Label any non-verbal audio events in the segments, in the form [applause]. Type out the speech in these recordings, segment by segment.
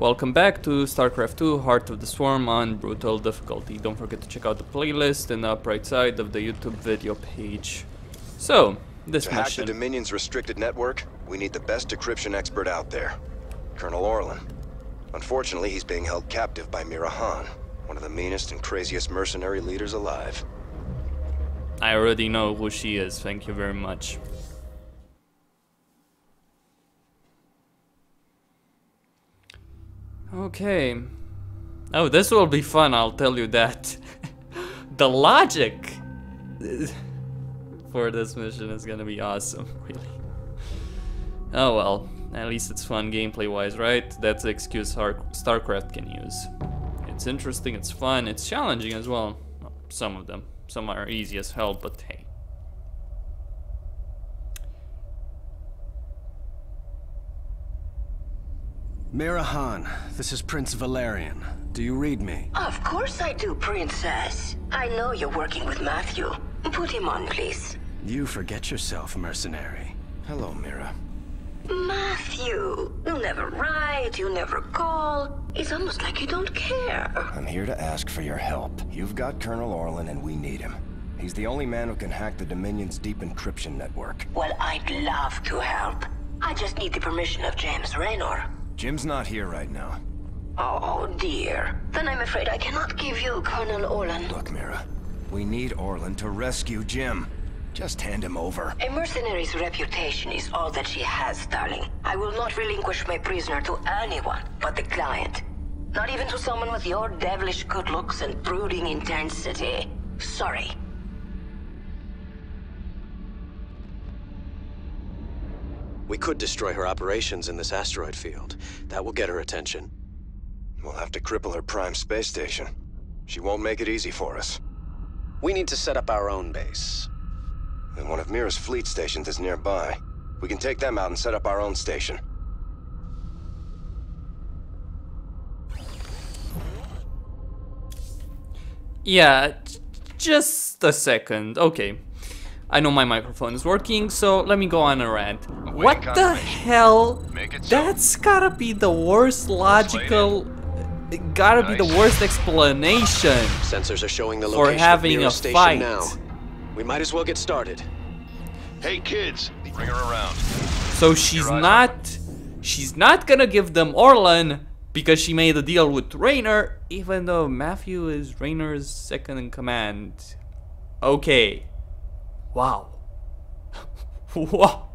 Welcome back to StarCraft 2 Heart of the Swarm on Brutal Difficulty. Don't forget to check out the playlist in the upper right side of the YouTube video page. So, this to hack mission. the Dominion's restricted network, we need the best decryption expert out there. Colonel Orlan. Unfortunately, he's being held captive by Mira Han, one of the meanest and craziest mercenary leaders alive. I already know who she is, thank you very much. Okay. Oh, this will be fun, I'll tell you that. [laughs] the logic [laughs] for this mission is gonna be awesome, [laughs] really. Oh well, at least it's fun gameplay wise, right? That's the excuse StarCraft can use. It's interesting, it's fun, it's challenging as well. well. Some of them. Some are easy as hell, but hey. Mira Han, this is Prince Valerian. Do you read me? Of course I do, Princess. I know you're working with Matthew. Put him on, please. You forget yourself, mercenary. Hello, Mira. Matthew, you never write, you never call. It's almost like you don't care. I'm here to ask for your help. You've got Colonel Orlan and we need him. He's the only man who can hack the Dominion's deep encryption network. Well, I'd love to help. I just need the permission of James Raynor. Jim's not here right now. Oh, dear. Then I'm afraid I cannot give you Colonel Orlan. Look, Mira. We need Orlan to rescue Jim. Just hand him over. A mercenary's reputation is all that she has, darling. I will not relinquish my prisoner to anyone but the client. Not even to someone with your devilish good looks and brooding intensity. Sorry. We could destroy her operations in this asteroid field. That will get her attention. We'll have to cripple her prime space station. She won't make it easy for us. We need to set up our own base. And one of Mira's fleet stations is nearby. We can take them out and set up our own station. Yeah, just a second. Okay. I know my microphone is working, so let me go on a rant. What the hell? That's gotta be the worst logical... Gotta be the worst explanation Sensors are showing the for location having of a station fight. now. We might as well get started. Hey kids, bring her around. So she's not... She's not gonna give them Orlan because she made a deal with Raynor, even though Matthew is Raynor's second in command. Okay. Wow. [laughs] wow.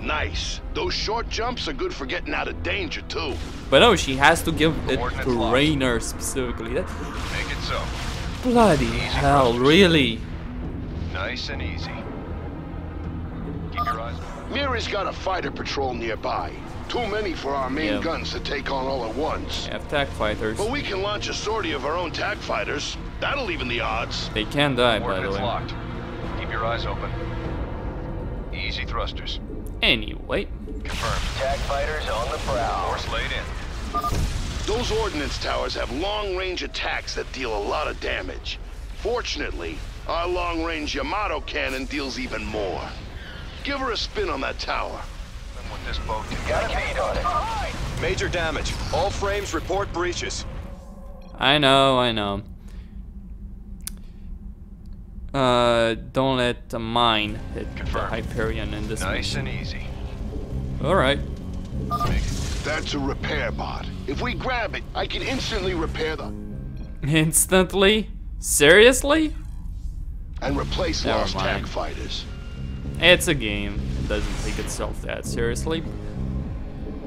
Nice. Those short jumps are good for getting out of danger too. But no, she has to give it to Raynor specifically. That Make it so. bloody hell, really? Nice and easy. Keep your eyes. Mira's got a fighter patrol nearby. Too many for our main Yeah. guns to take on all at once. Have TAC fighters. But we can launch a sortie of our own TAC fighters. That'll even the odds. They can die, by the way. locked. Keep your eyes open. Easy thrusters. Anyway, Confirmed. TAC fighters on the prowl. Force laid in. Those ordnance towers have long-range attacks that deal a lot of damage. Fortunately, our long-range Yamato cannon deals even more. Give her a spin on that tower. Then with this boat Got a beat on it. Major damage. All frames report breaches. I know, I know. Uh, don't let the mine hit Confirmed. the Hyperion in this Nice mission. and easy. Alright. That's a repair bot. If we grab it, I can instantly repair the [laughs] Instantly? Seriously? and replace Never lost mind. TAC fighters. It's a game. It doesn't take itself that seriously.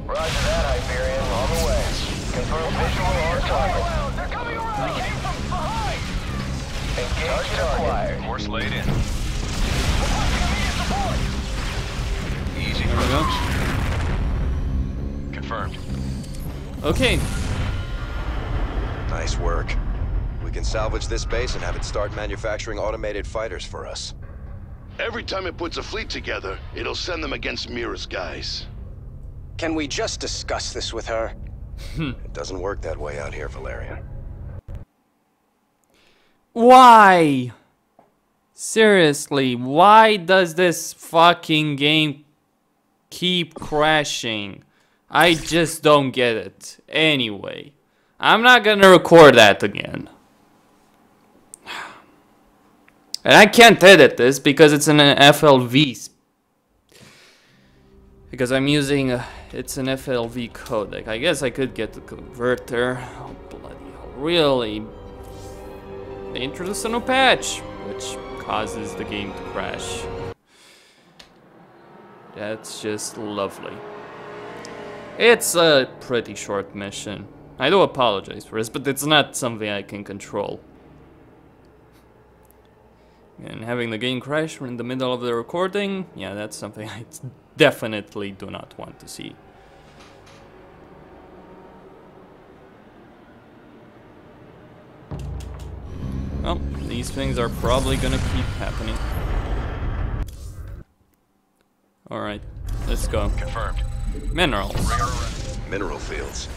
Roger that, Hyperion. On the way. Confirm visual on target. They're coming around! Aim from behind! Engage target. Force laid in. Easy There we go. Confirmed. Okay. Nice work. We can salvage this base and have it start manufacturing automated fighters for us. Every time it puts a fleet together, it'll send them against Mira's guys. Can we just discuss this with her? Hmm. It doesn't work that way out here, Valerian. Why? Seriously, why does this fucking game keep crashing? I just don't get it. Anyway, I'm not gonna record that again. And I can't edit this because it's an FLV. Because I'm using, a, it's an FLV codec. I guess I could get the converter. Oh, bloody hell. Really? They introduced a new patch, which causes the game to crash. That's just lovely. It's a pretty short mission. I do apologize for this, but it's not something I can control. And having the game crash in the middle of the recording, yeah, that's something [laughs] I definitely do not want to see. Well, these things are probably gonna keep happening. Alright, let's go. Confirmed. Minerals. Mineral fields.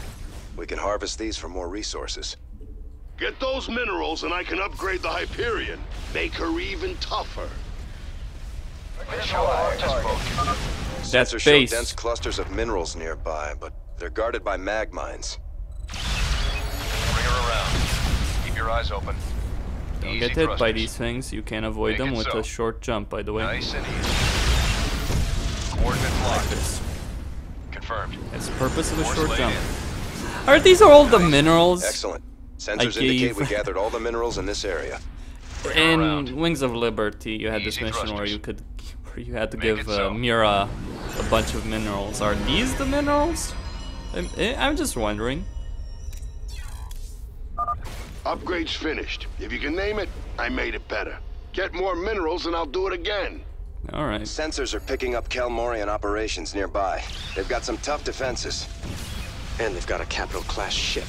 We can harvest these for more resources. Get those minerals and I can upgrade the Hyperion. Make her even tougher. Visual on. That's Sensors show dense clusters of minerals nearby, but they're guarded by mag mines. Bring her around. Keep your eyes open. Don't Easy get hit by these things. You can avoid Make them with so. a short jump, by the way. Nice and easy. Coordinates locked. This. Confirmed. That's the purpose of a Force short laid jump. in. Are these all the minerals? Excellent. Sensors I indicate we [laughs] gathered all the minerals in this area. In around. Wings of Liberty, you had this Easy mission where you could, where you had to Make give uh, so. Mira a bunch of minerals. Are these the minerals? I'm, eh, I'm just wondering. Upgrade's finished. If you can name it, I made it better. Get more minerals and I'll do it again. All right. Sensors are picking up Kelmorian operations nearby. They've got some tough defenses. And they've got a capital class ship.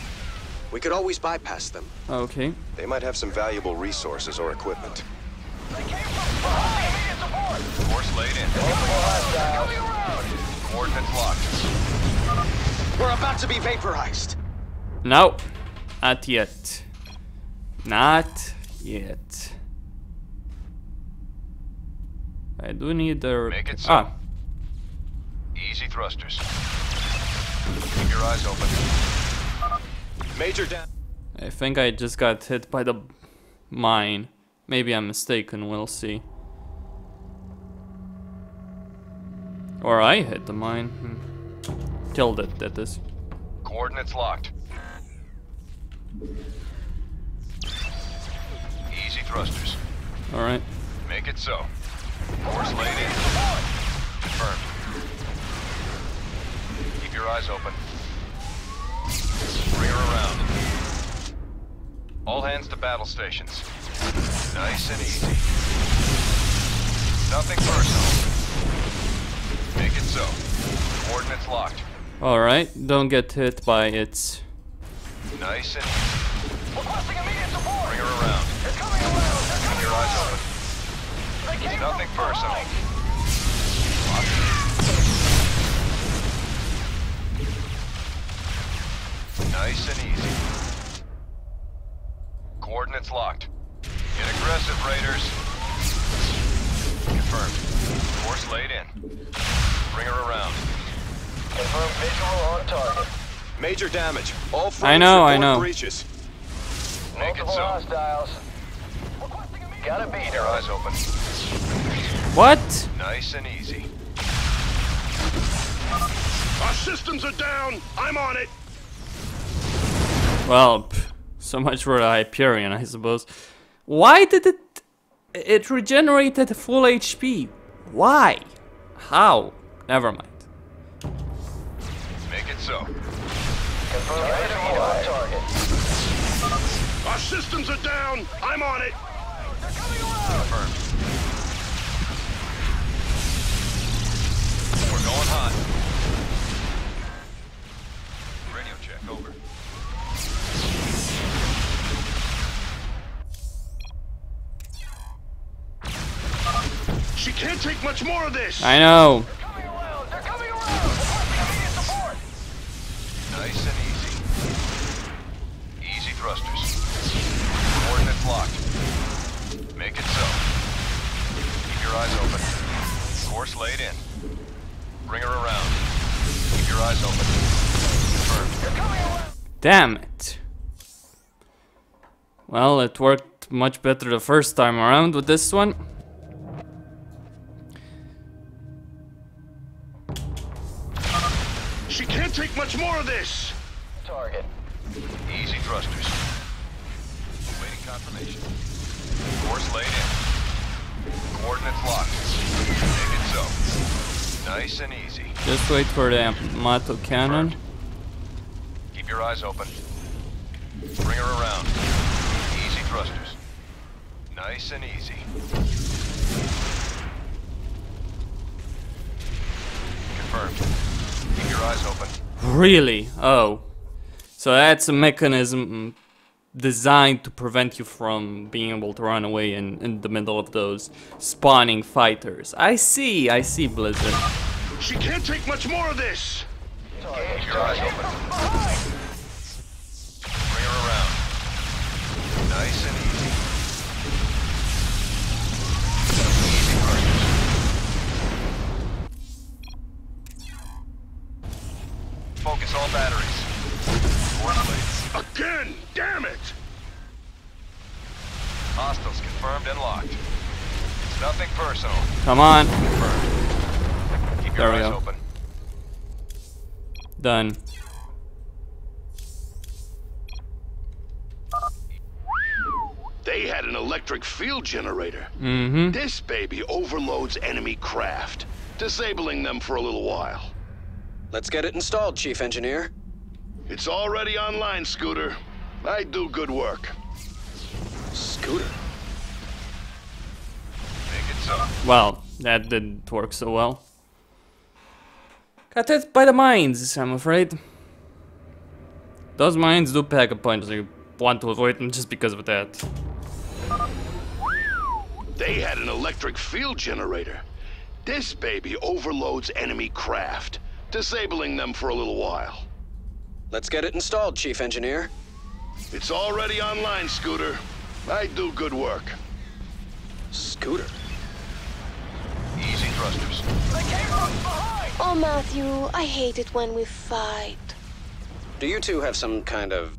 We could always bypass them. Okay. They might have some valuable resources or equipment. Course laid in. Coordinates locked. We're about to be vaporized. No, not yet. Not yet. I do need the. Make it so. Ah, Easy thrusters. Keep your eyes open. Major down. I think I just got hit by the mine. Maybe I'm mistaken. We'll see. Or I hit the mine. Hmm. Killed it. That is. Coordinates locked. Thrusters. All right. Make it so. Course laid in. Confirmed. Keep your eyes open. Her around. All hands to battle stations. Nice and easy. Nothing personal. Make it so. Coordinates locked. All right. Don't get hit by its. Nice and easy. Requesting immediate support. Bring her around. Keep your eyes open. It's nothing personal. Nice and easy. Coordinates locked. Get aggressive, Raiders. Confirmed. Course laid in. Bring her around. Confirm visual on target. Major damage. All I frames know, I know. breaches. Make it so. hostiles. Got a beat Keep your her. eyes open. What? Nice and easy. Our systems are down. I'm on it. Well, [laughs] so much for the Hyperion, I suppose. Why did it... It regenerated full HP. Why? How? Never mind. Make it so. Confirm target. Our systems are down. I'm on it. Confirmed. We're going hot. Radio check, over. She can't take much more of this. I know. Damn it. Well, it worked much better the first time around with this one. She can't take much more of this. Target. Easy thrusters. Waiting confirmation. Course laid in. Coordinates locked. Make it so. Nice and easy. Just wait for the Yamato cannon. Keep your eyes open. Bring her around. Easy thrusters. Nice and easy. Confirmed. Keep your eyes open. Really? Oh. So that's a mechanism mm, designed to prevent you from being able to run away in, in the middle of those spawning fighters. I see, I see, Blizzard. She can't take much more of this. Keep your eyes open. Bring her around. Nice and easy. Easy thrusters. Focus all batteries. Course laid. Again, damn it! Hostiles confirmed and locked. It's nothing personal. Come on. Confirmed. Keep your There we eyes go. open. Done. They had an electric field generator. Mm-hmm. This baby overloads enemy craft, disabling them for a little while. Let's get it installed, Chief Engineer. It's already online, Scooter. I do good work. Scooter. Make it so. Well, that didn't work so well. Got hit by the mines, I'm afraid. Those mines do pack a punch, so you want to avoid them just because of that. They had an electric field generator. This baby overloads enemy craft, disabling them for a little while. Let's get it installed, Chief Engineer. It's already online, Scooter. I do good work. Scooter. Easy thrusters. Oh, Matthew, I hate it when we fight. Do you two have some kind of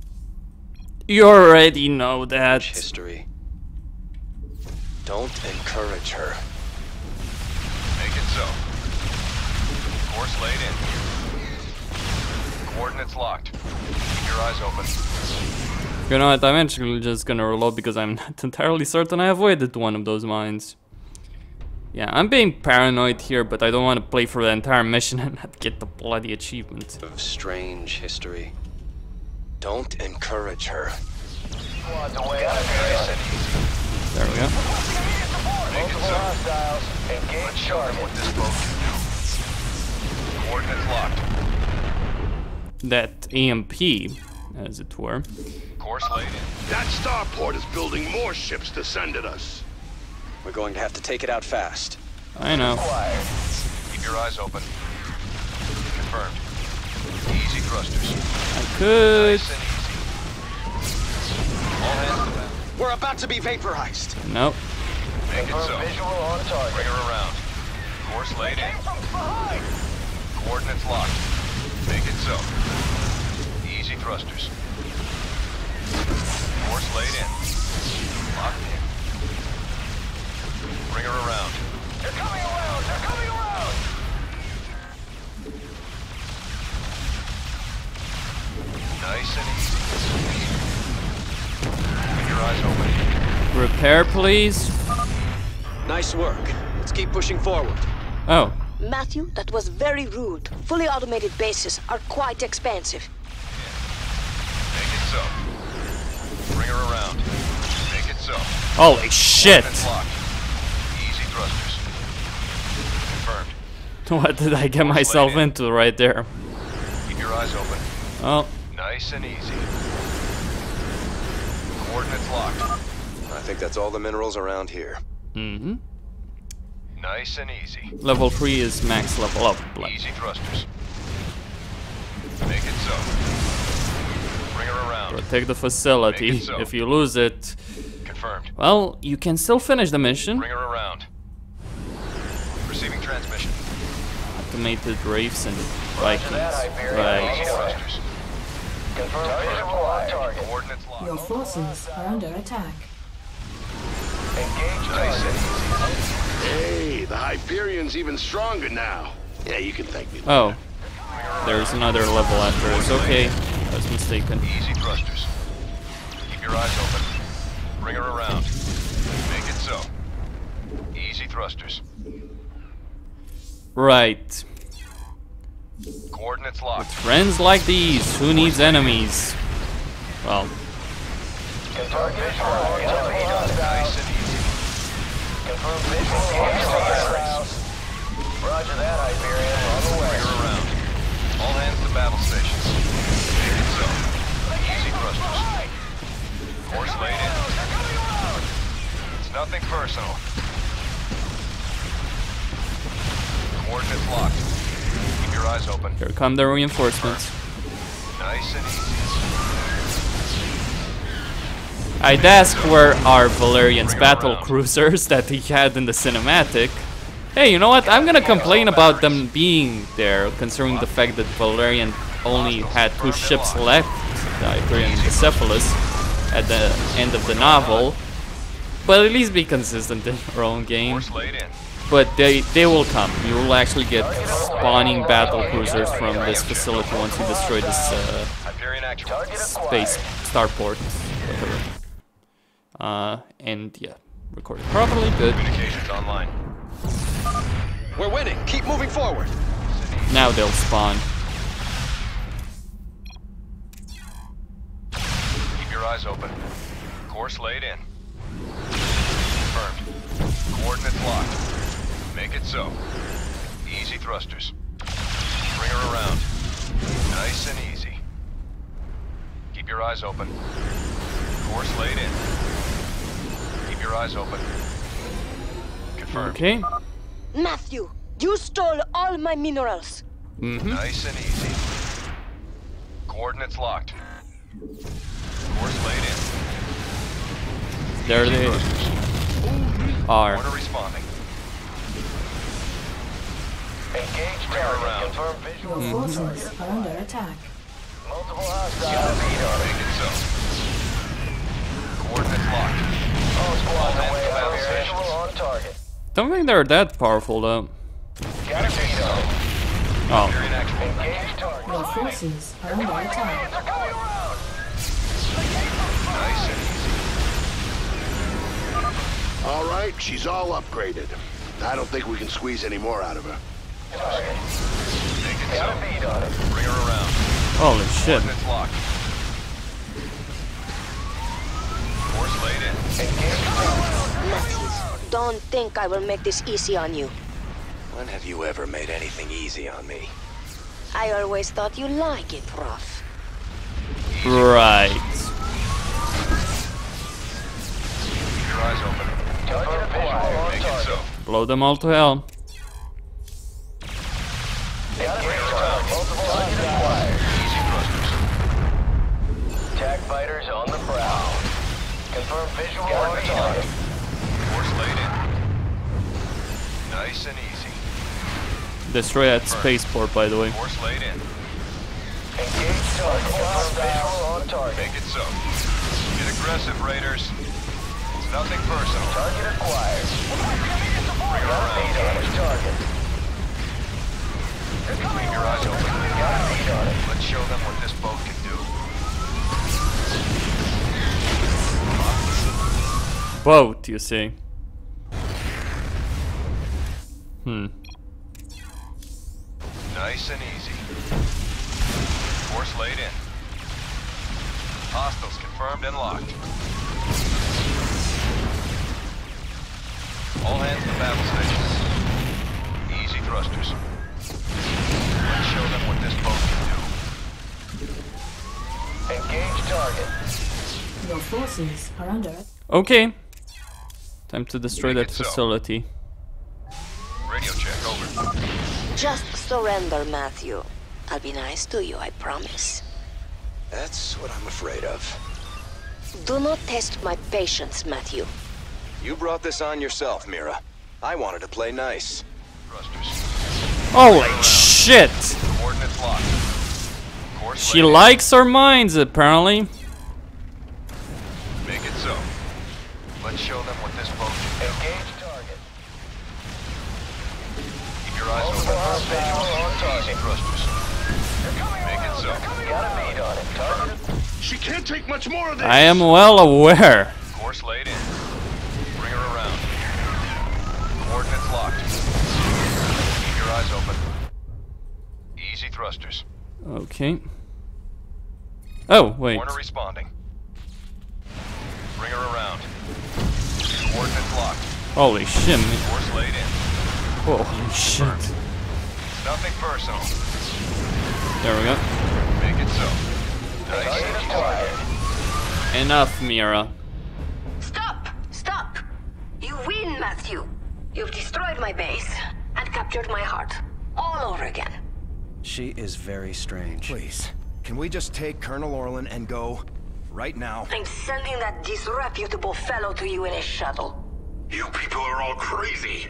You already know that. history? Don't encourage her. Make it so. Course laid in. Coordinates locked. Keep your eyes open. You know what, I'm actually just gonna reload because I'm [laughs] not entirely certain I avoided one of those mines. Yeah, I'm being paranoid here, but I don't want to play for the entire mission and not get the bloody achievement. Of strange history. Don't encourage her. Squad's away on Nice a and easy. There we go. Make it Multiple so. hostiles. Engage target. what this boat can do. Coordinates locked. That EMP, as it were. Course laid in. That starport is building more ships to send at us. We're going to have to take it out fast. I know. Acquired. Keep your eyes open. Confirmed. Easy thrusters. I could. Nice and easy. All hands to battle. We're about to be vaporized. Nope. Make it so. visual on Bring her around. Course laid in. from behind. Coordinates locked. Make it so. Easy thrusters. Course laid in. Locked in. Bring her around. They're coming around. They're coming around. Nice and easy. Keep your eyes open. Repair, please. Nice work. Let's keep pushing forward. Oh, Matthew, that was very rude. Fully automated bases are quite expensive. Make it so. Bring her around. Make it so. holy shit! [laughs] What did I get myself into right there? Keep your eyes open. Oh, Nice and easy. Coordinates locked. I think that's all the minerals around here. mm-hmm. Nice and easy. Level 3 is max level up. Like, Easy thrusters. Make it so. Bring her around. protect the facility. Make it so. If you lose it, Confirmed. well, you can still finish the mission. Bring her around. Receiving transmission. Automated Wraiths and Vikings. Right. Thrusters. Confirm visual on target. Coordinates locked. Your forces are under attack. Engage Nice target. and easy. Hey, the Hyperion's even stronger now. Yeah, you can thank me. Oh. There's another level after this. Okay. I was mistaken. Easy thrusters. Keep your eyes open. Bring her around. Make it so. Easy thrusters. Right. Coordinates locked. Friends like these, who needs enemies? Well, Confirm visual here come the reinforcements. Nice and easy. I'd ask where are Valerian's battle cruisers that he had in the cinematic. Hey, you know what? I'm gonna complain about them being there, considering the fact that Valerian only had two ships left, the Hyperion and the Cephalus, at the end of the novel. But at least be consistent in your own game. Course laid in. But they they will come. You will actually get spawning battle cruisers from this facility once you destroy this uh, Hyperion actual. Target acquired. space starport, whatever. Uh, and yeah, recorded properly. Good. Communications online. We're winning. Keep moving forward. Now they'll spawn. Keep your eyes open. Course laid in. Confirmed. Coordinates locked. Make it so. Easy thrusters. Bring her around. Nice and easy. Keep your eyes open. Course laid in. Keep your eyes open. Confirmed. Okay. Matthew, you stole all my minerals. Mm-hmm. Nice and easy. Coordinates locked. Course laid in. There they are. Order responding. Engage Bring her Confirm visual. Your forces are under attack. Multiple hostiles. Make it so. Coordinates locked. All squads away. to battle Hyperion. stations. Visual on target. Don't think they're that powerful though. Got a. Oh, Period actual. Engage target. Your forces are under attack. They're coming around. Nice and easy. All right, she's all upgraded. I don't think we can squeeze any more out of her. Make it Got a so. beat on it. Bring her around. holy shit. Coordinates locked. Course laid in. Engage don't think I will make this easy on you. When have you ever made anything easy on me? I always thought you like it rough. Right. Your eyes open. Target acquired. On Make it target. so. Blow them all to hell. Got a beat. Multiple hostiles acquired. Easy thrusters. Attack fighters on the prowl. Confirm visual on target. Course laid in. Nice and easy. Destroy that spaceport, by the way. Course laid in. Engage target. Confirm visual on target. Make it so. Get aggressive, Raiders. It's nothing personal. Target acquired. Bring her Got a around. beat on target. Boat can do. Boat, you see. Hmm. Nice and easy. Course laid in. Hostiles confirmed and locked. All hands to battle stations. Easy thrusters. Let's show them what this boat can do. Engage target. Your forces are under Okay. Time to destroy Make that it so. facility. Radio check, over. Just surrender, Matthew. I'll be nice to you, I promise. That's what I'm afraid of. Do not test my patience, Matthew. You brought this on yourself, Mira. I wanted to play nice. Thrusters. Holy shit! Coordinates locked. Course She likes our minds, apparently. Make it so. Let's show them what this boat can do. Engage target. Keep your eyes Multiple open. hostiles on Easy target. thrusters. Make it so. Got a bead on it. Target. She can't take much more of this. I am well aware. Course laid in. Thrusters. Okay. Oh, wait. Warner responding. Bring her around. Coordinates locked. Holy shit. man. Course laid in. Holy shit. Nothing personal. There we go. Make it so. Nice and easy. Enough, Mira. Stop! Stop! You win, Matthew. You've destroyed my base and captured my heart. All over again. She is very strange. Please, can we just take Colonel Orlan and go? Right now. I'm sending that disreputable fellow to you in a shuttle. You people are all crazy.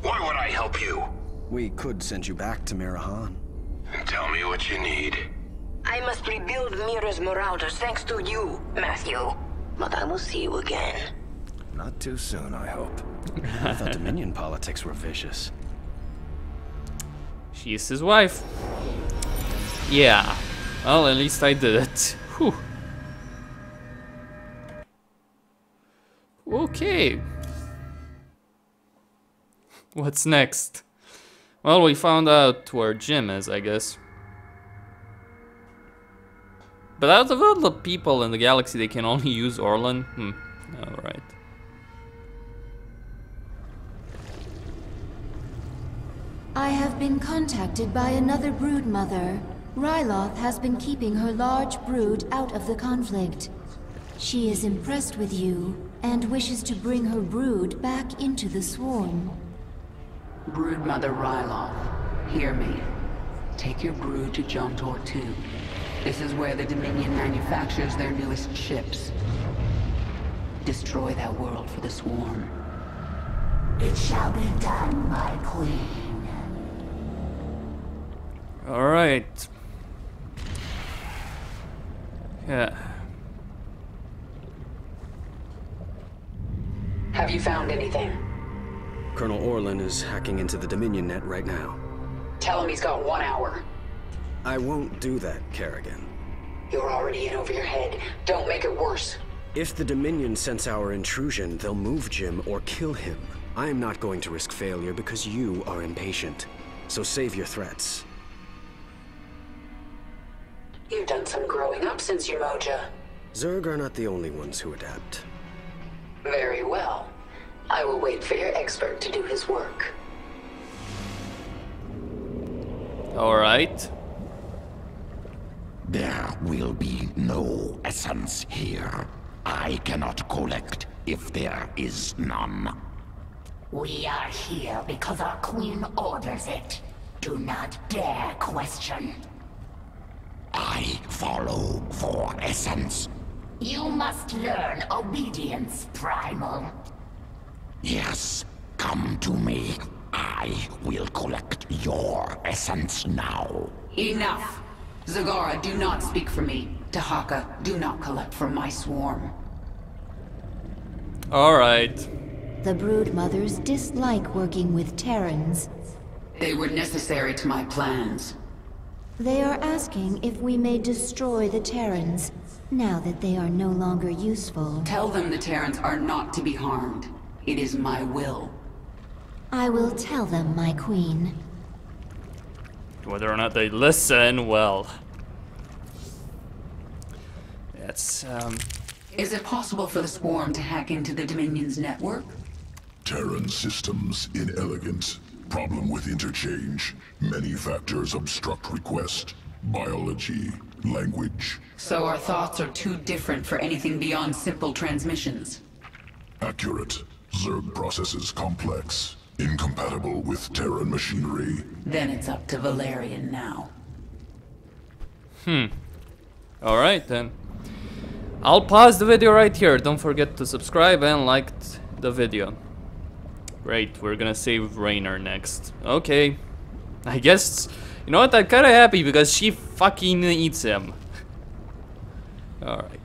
Why would I help you? We could send you back to Mira Han. Tell me what you need. I must rebuild Mira's Marauders thanks to you, Matthew. But I will see you again. Not too soon, I hope. I thought [laughs] Dominion politics were vicious. She's his wife. Yeah. Well, at least I did it. Whew. Okay. What's next? Well, we found out where Jim is, I guess. But out of all the people in the galaxy, they can only use Orlan? Hmm. Alright. I have been contacted by another brood mother. Ryloth has been keeping her large brood out of the conflict. She is impressed with you and wishes to bring her brood back into the swarm. Broodmother Ryloth, hear me. Take your brood to Jontor 2. This is where the Dominion manufactures their newest ships. Destroy that world for the swarm. It shall be done, my queen. Alright. Yeah. Have you found anything? Colonel Orlan is hacking into the Dominion net right now. Tell him he's got one hour. I won't do that, Kerrigan. You're already in over your head. Don't make it worse. If the Dominion sense our intrusion, they'll move Jim or kill him. I am not going to risk failure because you are impatient. So save your threats. You've done some growing up since Umoja. Zerg are not the only ones who adapt. Very well. I will wait for your expert to do his work. Alright. There will be no essence here. I cannot collect if there is none. We are here because our queen orders it. Do not dare question. I follow for essence. You must learn obedience, Primal. Yes, come to me. I will collect your essence now. Enough! Zagara, do not speak for me. Dehaka, do not collect from my swarm. Alright. The brood mothers dislike working with Terrans. They were necessary to my plans. They are asking if we may destroy the Terrans, now that they are no longer useful. Tell them the Terrans are not to be harmed. It is my will. I will tell them, my queen. Whether or not they listen, well. That's, um. Is it possible for the swarm to hack into the Dominion's network? Terran systems inelegant. Problem with interchange. Many factors obstruct request. Biology, language. So our thoughts are too different for anything beyond simple transmissions. Accurate. Zerg processes complex. Incompatible with Terran machinery. Then it's up to Valerian now. Hmm. Alright then. I'll pause the video right here. Don't forget to subscribe and like the video. Great, we're gonna save Raynor next. Okay. I guess You know what? I'm kind of happy because she fucking eats him. [laughs] Alright.